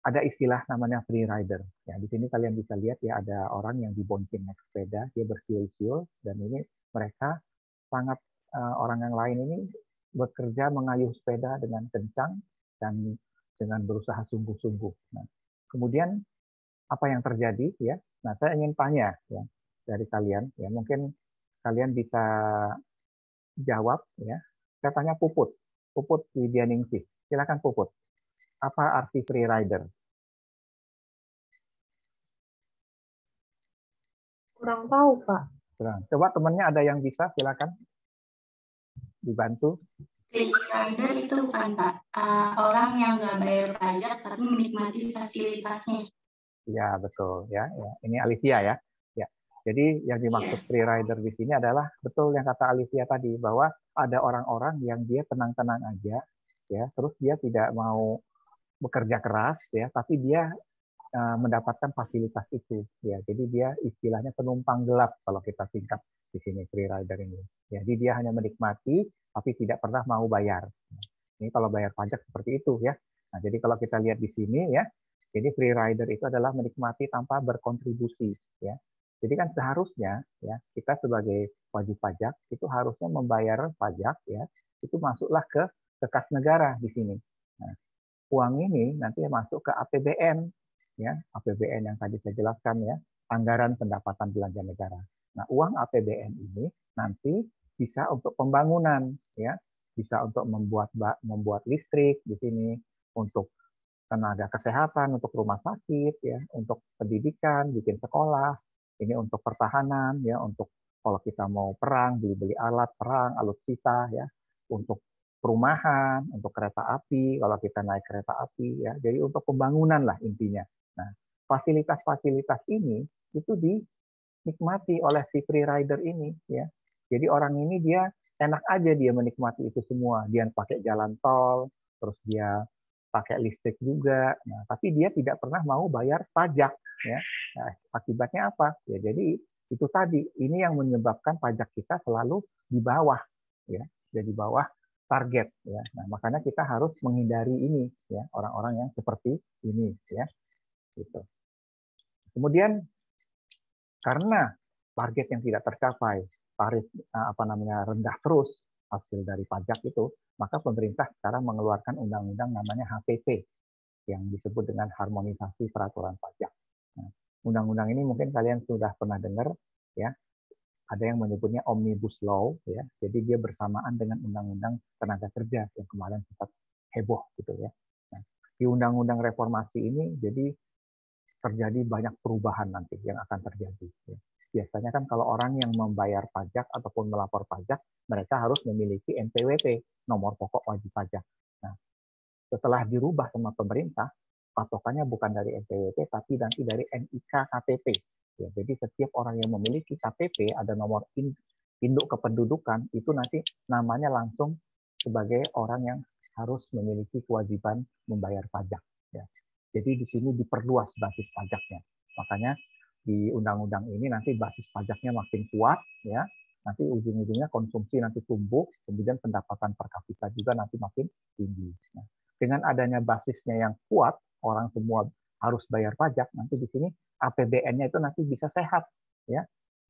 ada istilah namanya free rider. Ya, di sini kalian bisa lihat ya ada orang yang dibonceng naik sepeda, dia bersiul-siul dan ini mereka sangat orang yang lain ini bekerja mengayuh sepeda dengan kencang dan dengan berusaha sungguh-sungguh. Nah, kemudian apa yang terjadi ya? Nah, saya ingin tanya ya dari kalian ya, mungkin kalian bisa jawab ya. Saya tanya Puput, Puput Widyaningsih. Silakan Puput. Apa arti free rider? Kurang tahu, Pak. Kurang. Coba temannya ada yang bisa, silakan dibantu. Rider itu bukan Pak, uh, orang yang nggak bayar pajak tapi menikmati fasilitasnya. Ya, betul ya. ya. Ini Alicia ya. Ya. Jadi yang dimaksud free rider di sini adalah betul yang kata Alicia tadi bahwa ada orang-orang yang dia tenang-tenang aja ya, terus dia tidak mau bekerja keras ya, tapi dia mendapatkan fasilitas itu ya. Jadi dia istilahnya penumpang gelap kalau kita singkat di sini free rider ini. Jadi dia hanya menikmati tapi tidak pernah mau bayar. Ini kalau bayar pajak seperti itu ya. Nah, jadi kalau kita lihat di sini ya, jadi free rider itu adalah menikmati tanpa berkontribusi ya. Jadi kan seharusnya ya kita sebagai wajib pajak itu harusnya membayar pajak ya itu masuklah ke ke kas negara di sini. Nah, uang ini nanti masuk ke APBN ya APBN yang tadi saya jelaskan ya anggaran pendapatan belanja negara. Nah uang APBN ini nanti bisa untuk pembangunan ya bisa untuk membuat membuat listrik di sini untuk tenaga kesehatan, untuk rumah sakit, ya, untuk pendidikan, bikin sekolah, ini untuk pertahanan, ya, untuk kalau kita mau perang, beli-beli alat perang, alutsista, ya, untuk perumahan, untuk kereta api, kalau kita naik kereta api, ya, jadi untuk pembangunan lah intinya. Nah, fasilitas-fasilitas ini itu dinikmati oleh si free rider ini, ya. Jadi orang ini dia enak aja dia menikmati itu semua. Dia pakai jalan tol, terus dia pakai listrik juga. Nah, tapi dia tidak pernah mau bayar pajak, ya. Nah, akibatnya apa? Ya, jadi itu tadi ini yang menyebabkan pajak kita selalu di bawah, ya, jadi bawah target, ya. Nah, makanya kita harus menghindari ini, ya, orang-orang yang seperti ini, ya, gitu. Kemudian karena target yang tidak tercapai, tarif eh, apa namanya rendah terus hasil dari pajak itu, maka pemerintah sekarang mengeluarkan undang-undang namanya HPP yang disebut dengan harmonisasi peraturan pajak. Nah, undang-undang ini mungkin kalian sudah pernah dengar ya. Ada yang menyebutnya omnibus law ya. Jadi dia bersamaan dengan undang-undang tenaga kerja yang kemarin sempat heboh gitu ya. Nah, di undang-undang reformasi ini jadi terjadi banyak perubahan nanti yang akan terjadi. Ya biasanya kan kalau orang yang membayar pajak ataupun melapor pajak, mereka harus memiliki NPWP, nomor pokok wajib pajak. Nah, setelah dirubah sama pemerintah, patokannya bukan dari NPWP, tapi nanti dari NIK KTP. Ya, jadi setiap orang yang memiliki KTP ada nomor induk kependudukan, itu nanti namanya langsung sebagai orang yang harus memiliki kewajiban membayar pajak. Ya. Jadi di sini diperluas basis pajaknya. Makanya di undang-undang ini nanti basis pajaknya makin kuat ya. Nanti ujung-ujungnya konsumsi nanti tumbuh kemudian pendapatan per kapita juga nanti makin tinggi. Nah, dengan adanya basisnya yang kuat orang semua harus bayar pajak nanti di sini APBN-nya itu nanti bisa sehat ya.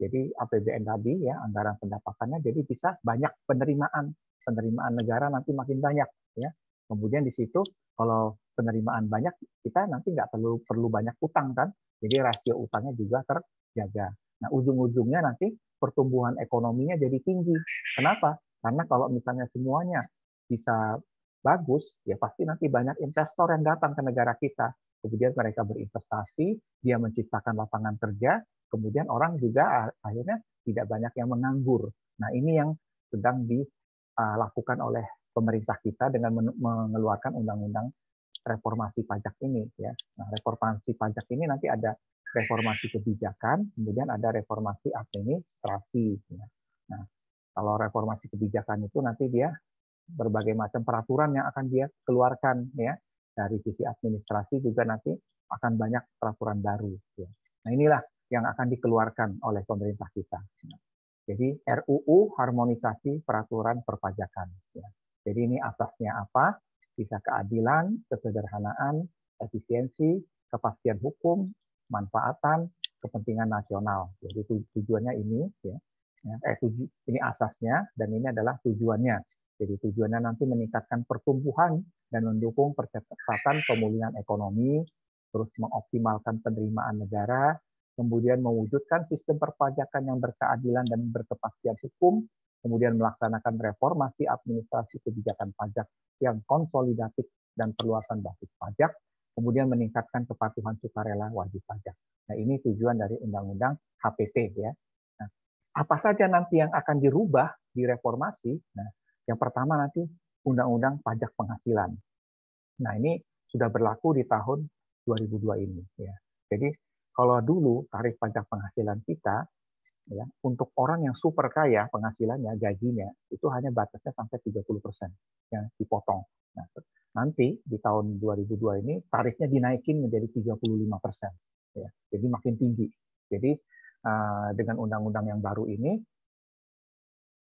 Jadi APBN tadi ya anggaran pendapatannya jadi bisa banyak penerimaan. Penerimaan negara nanti makin banyak ya. Kemudian di situ kalau penerimaan banyak kita nanti nggak perlu perlu banyak utang kan jadi rasio utangnya juga terjaga. Nah, ujung-ujungnya nanti pertumbuhan ekonominya jadi tinggi. Kenapa? Karena kalau misalnya semuanya bisa bagus, ya pasti nanti banyak investor yang datang ke negara kita. Kemudian mereka berinvestasi, dia menciptakan lapangan kerja, kemudian orang juga akhirnya tidak banyak yang menganggur. Nah, ini yang sedang dilakukan oleh pemerintah kita dengan mengeluarkan undang-undang reformasi pajak ini ya. Nah, reformasi pajak ini nanti ada reformasi kebijakan, kemudian ada reformasi administrasi. Ya. Nah, kalau reformasi kebijakan itu nanti dia berbagai macam peraturan yang akan dia keluarkan ya. Dari sisi administrasi juga nanti akan banyak peraturan baru. Ya. Nah, inilah yang akan dikeluarkan oleh pemerintah kita. Jadi RUU harmonisasi peraturan perpajakan. Ya. Jadi ini asasnya apa? Bisa keadilan, kesederhanaan, efisiensi, kepastian hukum, manfaatan, kepentingan nasional. Jadi tujuannya ini ya. ya eh, tuju, ini asasnya dan ini adalah tujuannya. Jadi tujuannya nanti meningkatkan pertumbuhan dan mendukung percepatan pemulihan ekonomi, terus mengoptimalkan penerimaan negara, kemudian mewujudkan sistem perpajakan yang berkeadilan dan berkepastian hukum, kemudian melaksanakan reformasi administrasi kebijakan pajak yang konsolidatif dan perluasan basis pajak, kemudian meningkatkan kepatuhan sukarela wajib pajak. Nah, ini tujuan dari Undang-Undang HPP ya. Nah, apa saja nanti yang akan dirubah di reformasi? Nah, yang pertama nanti Undang-Undang Pajak Penghasilan. Nah, ini sudah berlaku di tahun 2002 ini ya. Jadi kalau dulu tarif pajak penghasilan kita ya untuk orang yang super kaya penghasilannya gajinya itu hanya batasnya sampai 30 persen yang dipotong. Nah, nanti di tahun 2002 ini tarifnya dinaikin menjadi 35 persen. Ya, jadi makin tinggi. Jadi eh, dengan undang-undang yang baru ini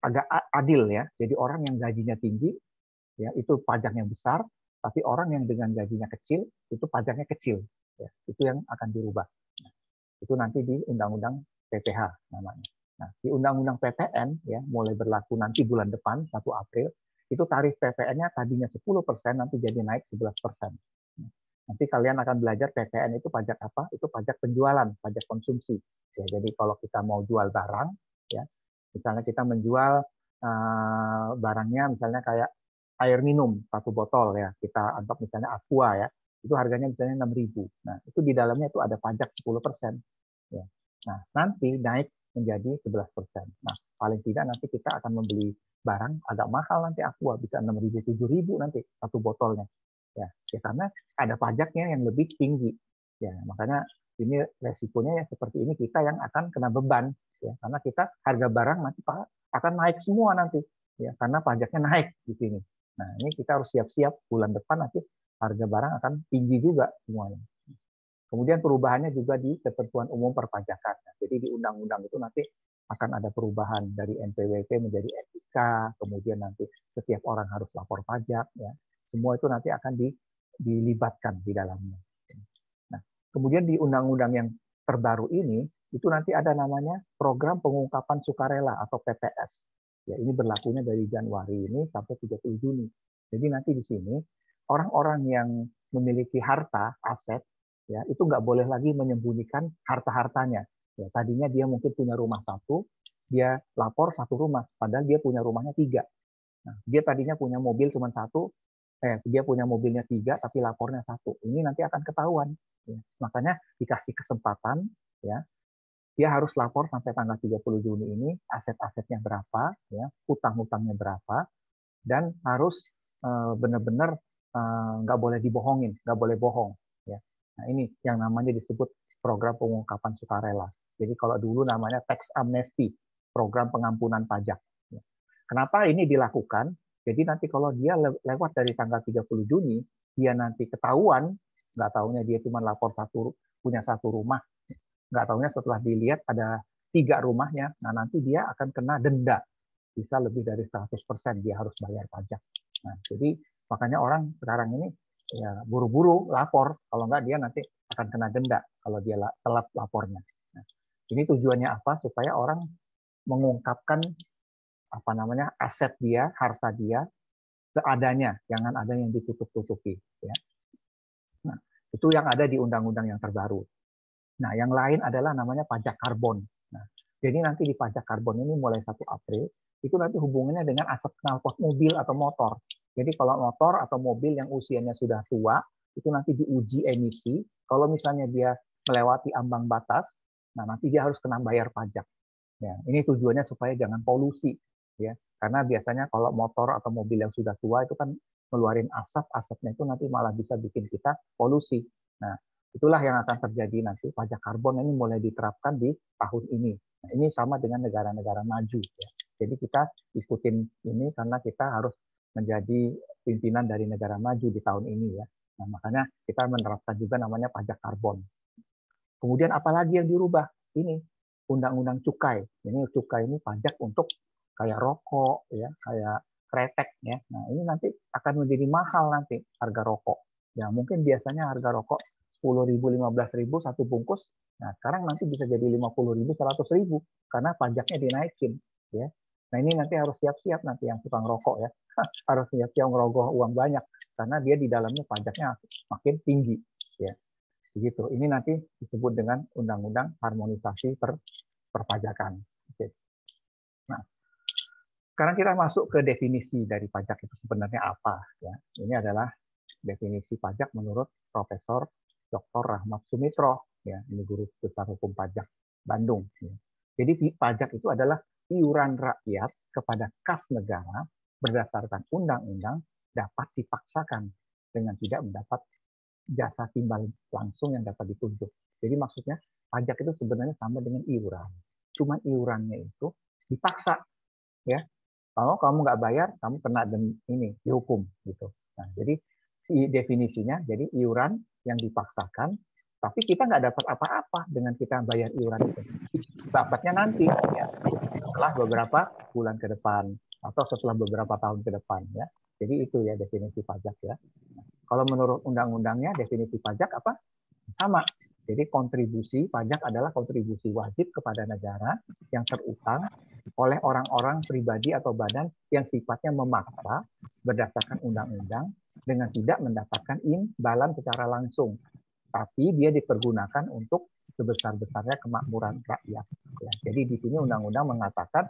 agak adil ya. Jadi orang yang gajinya tinggi ya itu pajaknya besar, tapi orang yang dengan gajinya kecil itu pajaknya kecil. Ya, itu yang akan dirubah. Nah, itu nanti di undang-undang PPH namanya. Nah, di undang-undang PPN ya mulai berlaku nanti bulan depan 1 April itu tarif PPN-nya tadinya 10% nanti jadi naik 11%. Nah, nanti kalian akan belajar PPN itu pajak apa? Itu pajak penjualan, pajak konsumsi. Ya, jadi kalau kita mau jual barang ya Misalnya kita menjual uh, barangnya misalnya kayak air minum satu botol ya, kita anggap misalnya aqua ya, itu harganya misalnya 6.000. Nah, itu di dalamnya itu ada pajak 10%. Ya. Nah, nanti naik menjadi 11%. Nah, paling tidak nanti kita akan membeli barang agak mahal nanti aqua bisa 6.000 7.000 nanti satu botolnya. Ya, ya karena ada pajaknya yang lebih tinggi. Ya, makanya ini resikonya ya seperti ini kita yang akan kena beban ya karena kita harga barang nanti akan naik semua nanti ya karena pajaknya naik di sini. Nah, ini kita harus siap-siap bulan depan nanti harga barang akan tinggi juga semuanya. Kemudian perubahannya juga di ketentuan umum perpajakan. Nah, jadi di undang-undang itu nanti akan ada perubahan dari NPWP menjadi NIK, kemudian nanti setiap orang harus lapor pajak ya. Semua itu nanti akan di, dilibatkan di dalamnya. Kemudian di undang-undang yang terbaru ini itu nanti ada namanya program pengungkapan sukarela atau PPS. Ya, ini berlakunya dari Januari ini sampai 30 Juni. Jadi nanti di sini orang-orang yang memiliki harta, aset, ya itu nggak boleh lagi menyembunyikan harta-hartanya. Ya, tadinya dia mungkin punya rumah satu, dia lapor satu rumah, padahal dia punya rumahnya tiga. Nah, dia tadinya punya mobil cuma satu, eh, dia punya mobilnya tiga tapi lapornya satu. Ini nanti akan ketahuan. Ya. Makanya dikasih kesempatan, ya, dia harus lapor sampai tanggal 30 Juni ini aset-asetnya berapa, ya, hutang-hutangnya berapa, dan harus eh, benar-benar eh, nggak boleh dibohongin, nggak boleh bohong. Nah ini yang namanya disebut program pengungkapan sukarela. Jadi kalau dulu namanya tax amnesty, program pengampunan pajak. Kenapa ini dilakukan? Jadi nanti kalau dia lewat dari tanggal 30 Juni, dia nanti ketahuan, nggak tahunya dia cuma lapor satu punya satu rumah, nggak tahunya setelah dilihat ada tiga rumahnya, nah nanti dia akan kena denda bisa lebih dari 100% dia harus bayar pajak. Nah, jadi makanya orang sekarang ini ya buru-buru lapor, kalau nggak dia nanti akan kena denda kalau dia telat lapornya. Nah, ini tujuannya apa? Supaya orang mengungkapkan apa namanya aset dia, harta dia seadanya, jangan ada yang ditutup-tutupi. Ya. Nah, itu yang ada di undang-undang yang terbaru. Nah, yang lain adalah namanya pajak karbon. Nah, jadi nanti di pajak karbon ini mulai 1 April itu nanti hubungannya dengan aset knalpot mobil atau motor. Jadi kalau motor atau mobil yang usianya sudah tua itu nanti diuji emisi. Kalau misalnya dia melewati ambang batas, nah nanti dia harus kena bayar pajak. Ya, ini tujuannya supaya jangan polusi ya. Karena biasanya kalau motor atau mobil yang sudah tua itu kan ngeluarin asap asapnya itu nanti malah bisa bikin kita polusi. Nah itulah yang akan terjadi nanti. Pajak karbon ini mulai diterapkan di tahun ini. Nah, ini sama dengan negara-negara maju ya. Jadi kita ikutin ini karena kita harus menjadi pimpinan dari negara maju di tahun ini ya. Nah makanya kita menerapkan juga namanya pajak karbon. Kemudian apalagi yang dirubah? Ini undang-undang cukai. Ini cukai ini pajak untuk kayak rokok ya kayak kretek ya. Nah ini nanti akan menjadi mahal nanti harga rokok. Ya mungkin biasanya harga rokok sepuluh ribu lima belas ribu satu bungkus. Nah sekarang nanti bisa jadi lima puluh ribu seratus ribu karena pajaknya dinaikin ya nah ini nanti harus siap-siap nanti yang tukang rokok ya [laughs] harus siap-siap ngerogoh uang banyak karena dia di dalamnya pajaknya makin tinggi ya begitu ini nanti disebut dengan undang-undang harmonisasi per perpajakan oke nah sekarang kita masuk ke definisi dari pajak itu sebenarnya apa. Ya. Ini adalah definisi pajak menurut Profesor Dr. Rahmat Sumitro, ya, ini guru besar hukum pajak Bandung. Ya. Jadi pajak itu adalah iuran rakyat kepada kas negara berdasarkan undang-undang dapat dipaksakan dengan tidak mendapat jasa timbal langsung yang dapat ditunjuk. Jadi maksudnya pajak itu sebenarnya sama dengan iuran. Cuma iurannya itu dipaksa, ya. Kalau kamu nggak bayar, kamu kena dan ini dihukum gitu. Nah, jadi definisinya, jadi iuran yang dipaksakan, tapi kita nggak dapat apa-apa dengan kita bayar iuran itu. Dapatnya nanti, ya, setelah beberapa bulan ke depan atau setelah beberapa tahun ke depan, ya. Jadi itu ya definisi pajak ya. Kalau menurut undang-undangnya definisi pajak apa? Sama. Jadi kontribusi pajak adalah kontribusi wajib kepada negara yang terutang oleh orang-orang pribadi atau badan yang sifatnya memaksa berdasarkan undang-undang dengan tidak mendapatkan imbalan secara langsung. Tapi dia dipergunakan untuk sebesar-besarnya kemakmuran rakyat. Ya, jadi di sini undang-undang mengatakan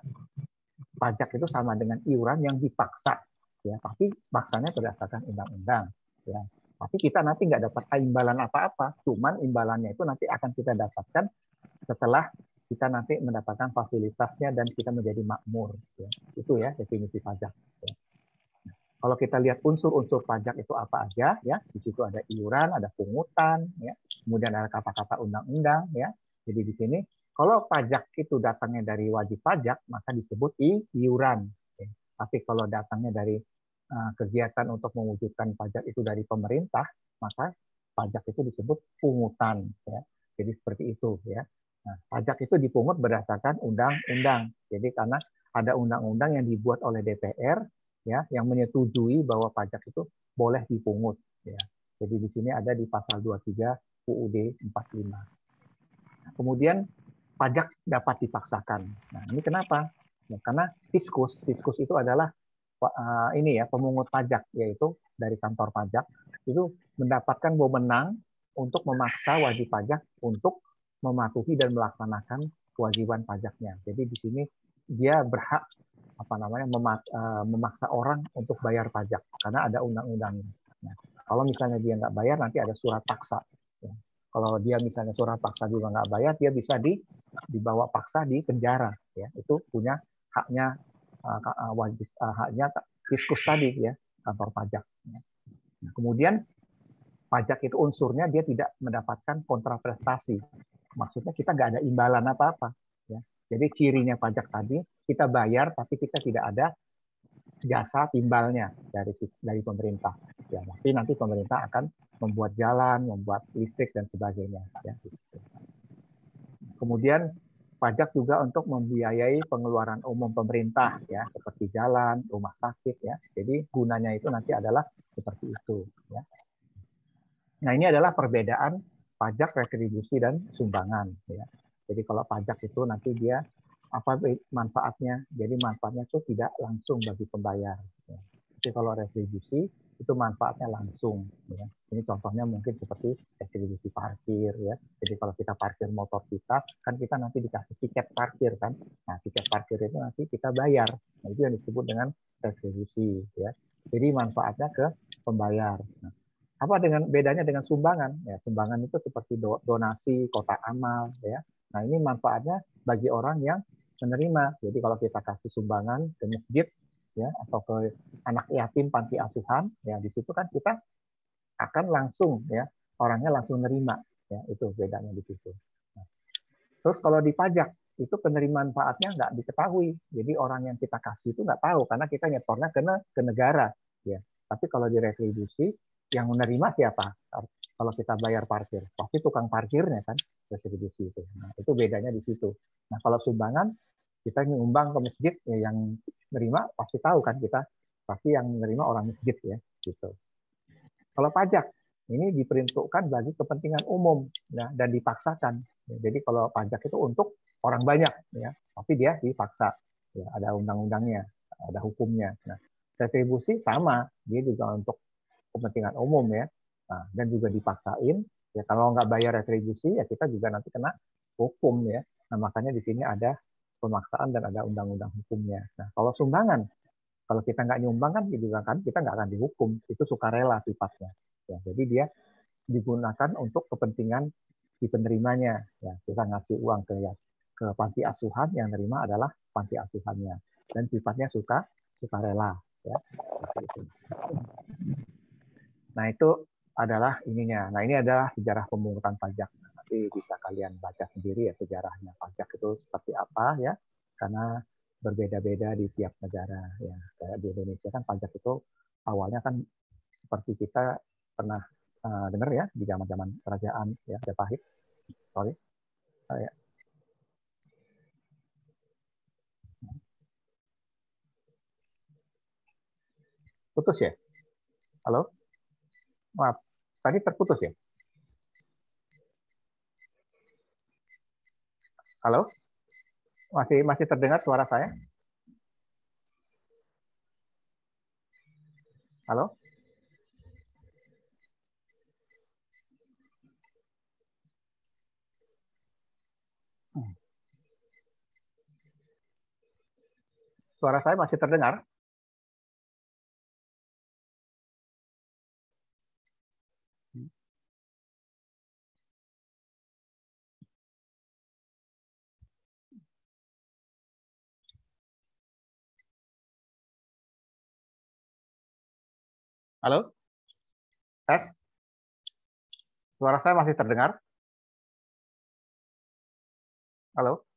pajak itu sama dengan iuran yang dipaksa ya tapi maksanya berdasarkan undang-undang ya tapi kita nanti nggak dapat imbalan apa-apa cuman imbalannya itu nanti akan kita dapatkan setelah kita nanti mendapatkan fasilitasnya dan kita menjadi makmur ya. itu ya definisi pajak ya. Kalau kita lihat unsur-unsur pajak itu apa aja ya di situ ada iuran ada pungutan ya kemudian ada kata-kata undang-undang ya jadi di sini kalau pajak itu datangnya dari wajib pajak maka disebut iuran tapi kalau datangnya dari uh, kegiatan untuk mewujudkan pajak itu dari pemerintah, maka pajak itu disebut pungutan. Ya. Jadi seperti itu ya. Nah, pajak itu dipungut berdasarkan undang-undang. Jadi karena ada undang-undang yang dibuat oleh DPR ya yang menyetujui bahwa pajak itu boleh dipungut ya. Jadi di sini ada di pasal 23 UUD 45. Nah, kemudian pajak dapat dipaksakan. Nah, ini kenapa? Ya, karena fiskus, fiskus itu adalah uh, ini ya pemungut pajak yaitu dari kantor pajak itu mendapatkan wewenang untuk memaksa wajib pajak untuk mematuhi dan melaksanakan kewajiban pajaknya. Jadi di sini dia berhak apa namanya eh, memaksa orang untuk bayar pajak karena ada undang-undangnya. Nah, kalau misalnya dia nggak bayar nanti ada surat paksa. Ya. Kalau dia misalnya surat paksa juga nggak bayar, dia bisa di, dibawa paksa di penjara. Ya, itu punya haknya uh, uh, wajib uh, haknya fiskus tadi ya kantor pajak. Nah, kemudian pajak itu unsurnya dia tidak mendapatkan kontraprestasi. Maksudnya kita nggak ada imbalan apa-apa. Jadi cirinya pajak tadi kita bayar tapi kita tidak ada jasa timbalnya dari dari pemerintah. Ya, tapi nanti pemerintah akan membuat jalan, membuat listrik dan sebagainya. Ya, Kemudian pajak juga untuk membiayai pengeluaran umum pemerintah ya seperti jalan, rumah sakit ya. Jadi gunanya itu nanti adalah seperti itu ya. Nah, ini adalah perbedaan pajak, retribusi dan sumbangan ya. Jadi kalau pajak itu nanti dia apa manfaatnya? Jadi manfaatnya itu tidak langsung bagi pembayar. Ya. Tapi kalau retribusi itu manfaatnya langsung. Ya. Ini contohnya mungkin seperti distribusi parkir ya. Jadi kalau kita parkir motor kita, kan kita nanti dikasih tiket parkir kan. Nah tiket parkir itu nanti kita bayar. Nah itu yang disebut dengan retribusi ya. Jadi manfaatnya ke pembayar. Nah, apa dengan bedanya dengan sumbangan? Ya, sumbangan itu seperti donasi, kotak amal ya. Nah ini manfaatnya bagi orang yang menerima. Jadi kalau kita kasih sumbangan ke masjid ya atau ke anak yatim panti asuhan ya di situ kan kita akan langsung ya orangnya langsung nerima ya itu bedanya di situ. Nah, terus kalau di pajak itu penerimaan manfaatnya nggak diketahui jadi orang yang kita kasih itu nggak tahu karena kita nyetornya ke negara ya tapi kalau di retribusi yang menerima siapa kalau kita bayar parkir pasti tukang parkirnya kan retribusi itu nah itu bedanya di situ nah kalau sumbangan kita nyumbang ke masjid ya yang nerima pasti tahu kan kita pasti yang menerima orang masjid ya gitu. Kalau pajak ini diperuntukkan bagi kepentingan umum ya, dan dipaksakan. Jadi kalau pajak itu untuk orang banyak ya, tapi dia dipaksa. Ya, ada undang-undangnya, ada hukumnya. Nah, retribusi sama, dia juga untuk kepentingan umum ya. Nah, dan juga dipaksain. Ya kalau nggak bayar retribusi ya kita juga nanti kena hukum ya. Nah, makanya di sini ada pemaksaan dan ada undang-undang hukumnya. Nah, kalau sumbangan, kalau kita nggak nyumbang kan juga kan kita nggak akan dihukum. Itu sukarela sifatnya. Ya, jadi dia digunakan untuk kepentingan si penerimanya. Ya, kita ngasih uang ke ya, ke panti asuhan yang nerima adalah panti asuhannya dan sifatnya suka sukarela. Ya. Nah itu adalah ininya. Nah ini adalah sejarah pemungutan pajak. nanti bisa kalian baca sendiri ya sejarahnya pajak itu seperti apa ya. Karena berbeda-beda di tiap negara ya. Kayak di Indonesia kan pajak itu awalnya kan seperti kita pernah uh, dengar ya di zaman-zaman kerajaan ya Majapahit sorry. Saya putus ya? Halo maaf tadi terputus ya halo masih masih terdengar suara saya? Halo? Hmm. Suara saya masih terdengar? Halo? Tes? Suara saya masih terdengar? Halo?